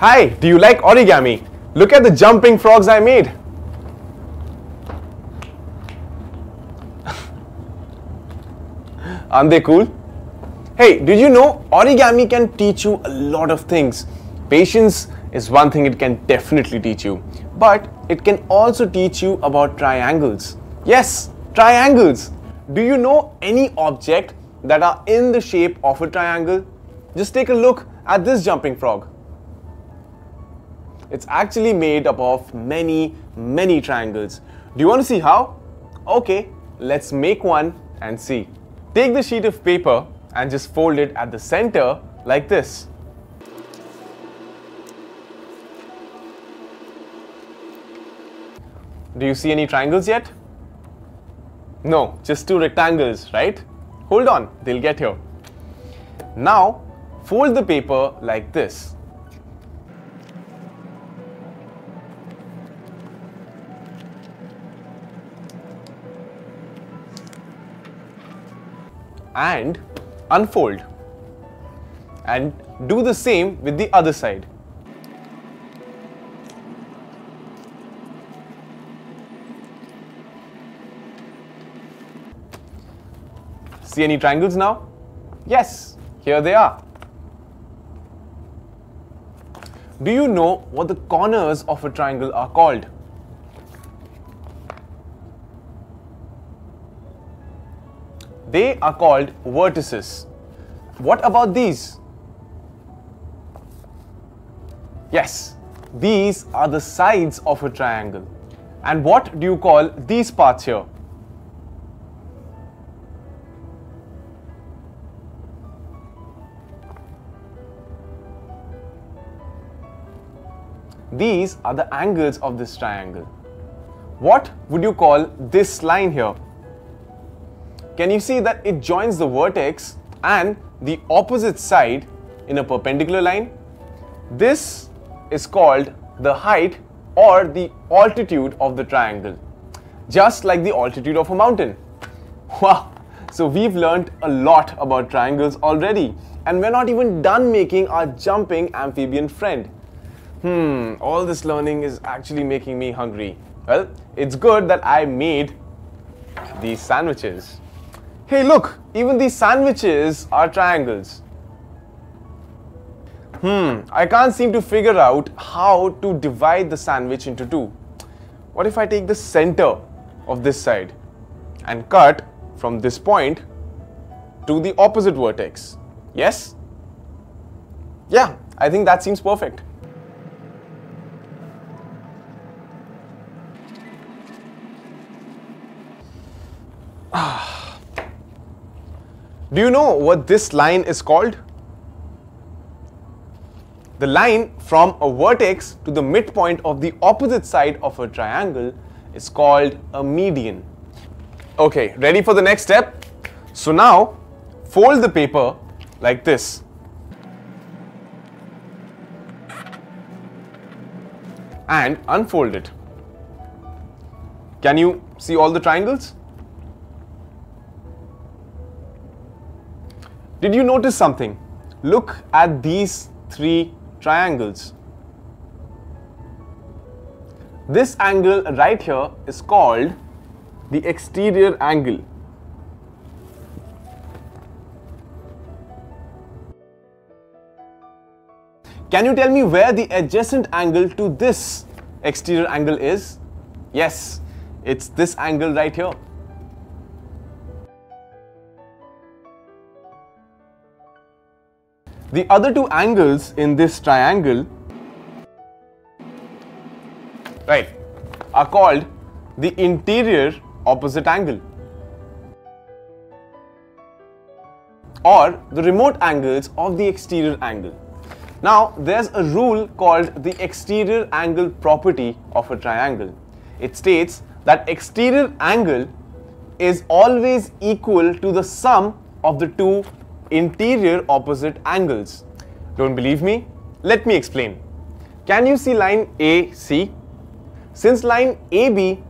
Hi, do you like origami? Look at the jumping frogs I made. Aren't they cool? Hey, did you know origami can teach you a lot of things? Patience is one thing it can definitely teach you, but it can also teach you about triangles. Yes, triangles. Do you know any object that are in the shape of a triangle? Just take a look at this jumping frog. It's actually made up of many, many triangles. Do you want to see how? Okay, let's make one and see. Take the sheet of paper and just fold it at the center like this. Do you see any triangles yet? No, just two rectangles, right? Hold on, they'll get here. Now, fold the paper like this. And unfold. And do the same with the other side. See any triangles now? Yes, here they are. Do you know what the corners of a triangle are called? They are called vertices. What about these? Yes, these are the sides of a triangle. And what do you call these parts here? These are the angles of this triangle. What would you call this line here? Can you see that it joins the vertex and the opposite side in a perpendicular line? This is called the height or the altitude of the triangle, just like the altitude of a mountain. Wow! So we've learned a lot about triangles already and we're not even done making our jumping amphibian friend. Hmm, all this learning is actually making me hungry. Well, it's good that I made these sandwiches. Hey look, even these sandwiches are triangles. Hmm, I can't seem to figure out how to divide the sandwich into two. What if I take the center of this side and cut from this point to the opposite vertex? Yes? Yeah, I think that seems perfect. Do you know what this line is called? The line from a vertex to the midpoint of the opposite side of a triangle is called a median. Okay, ready for the next step? So now, fold the paper like this. And unfold it. Can you see all the triangles? Did you notice something? Look at these three triangles. This angle right here is called the exterior angle. Can you tell me where the adjacent angle to this exterior angle is? Yes, it's this angle right here. The other two angles in this triangle right are called the interior opposite angle or the remote angles of the exterior angle. Now there's a rule called the exterior angle property of a triangle. It states that exterior angle is always equal to the sum of the two interior opposite angles. Don't believe me? Let me explain. Can you see line AC? Since line AB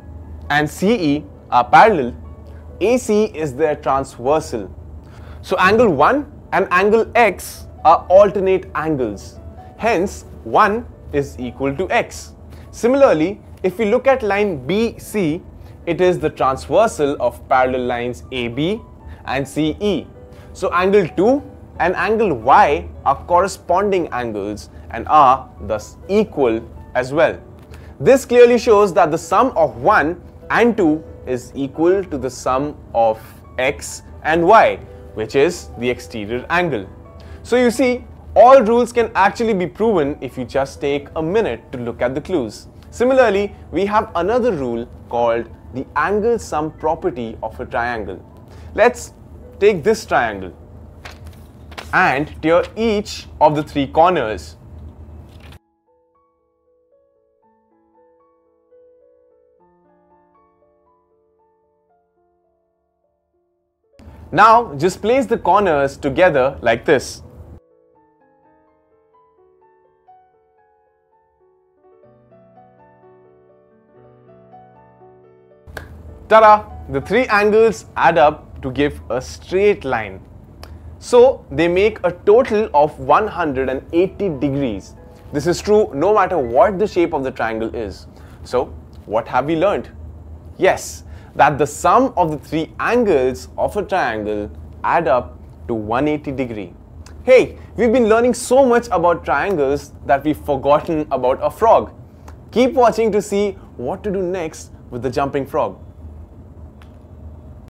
and CE are parallel, AC is their transversal. So angle 1 and angle X are alternate angles. Hence, 1 is equal to x. Similarly, if we look at line BC, it is the transversal of parallel lines AB and CE. So angle 2 and angle Y are corresponding angles and are thus equal as well. This clearly shows that the sum of 1 and 2 is equal to the sum of x and y, which is the exterior angle. So you see, all rules can actually be proven if you just take a minute to look at the clues. Similarly, we have another rule called the angle sum property of a triangle. Let's take this triangle and tear each of the three corners. Now just place the corners together like this. Ta-da! The three angles add up to give a straight line. So they make a total of 180 degrees. This is true no matter what the shape of the triangle is. So what have we learned? Yes, that the sum of the three angles of a triangle add up to 180 degree. Hey, we've been learning so much about triangles that we've forgotten about a frog. Keep watching to see what to do next with the jumping frog.